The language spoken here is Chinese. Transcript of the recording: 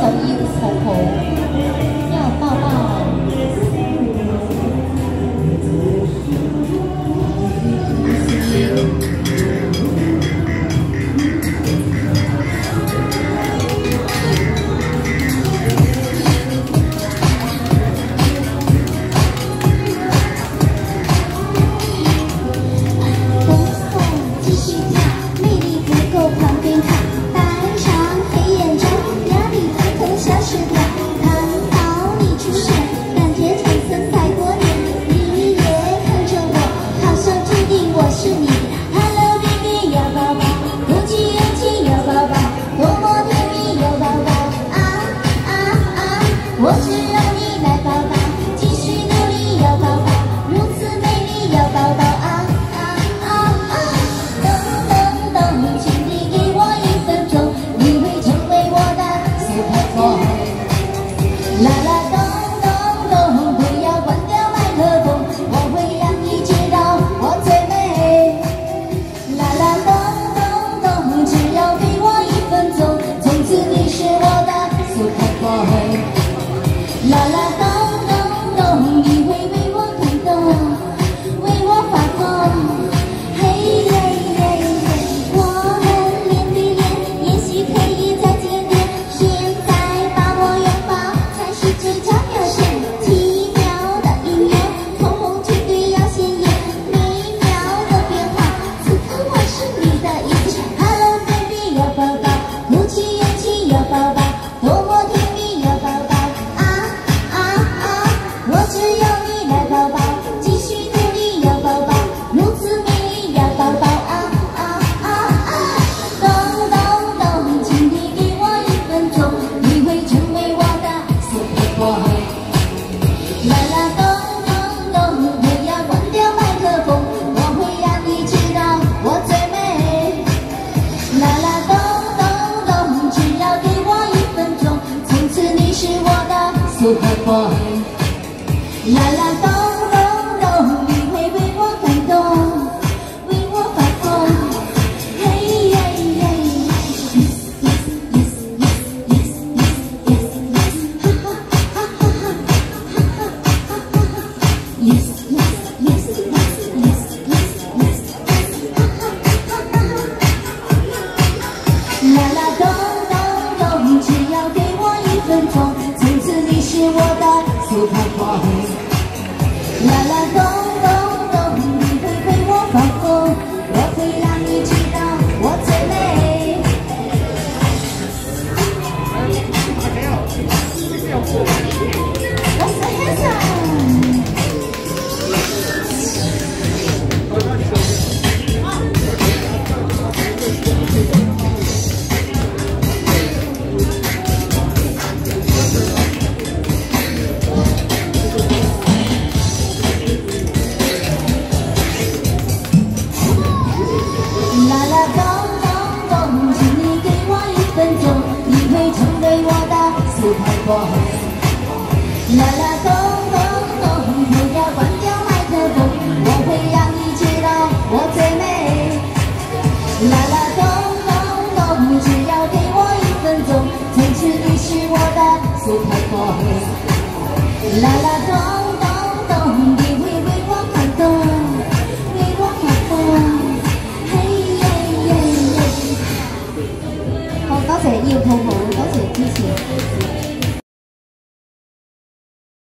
首要好好。我只要你来抱抱，继续努力要抱抱，如此美丽要抱抱啊啊啊啊！咚咚咚，请你给我一分钟，你会成为我的 super boy。啦啦咚咚咚，不要关掉麦克风，我会让你知道我最美。啦啦咚咚咚，只要给我一分钟，从此你是我的 super boy。啦啦啦 super boy. La la. will 啦啦咚咚咚，请你给我一分钟，你会成为我的 superboy。啦啦咚咚咚，不要关掉麦克风，我会让你知道我最美。啦啦咚咚咚，只要给我一分钟，才知你是我的 superboy。啦啦。要透过多谢支持。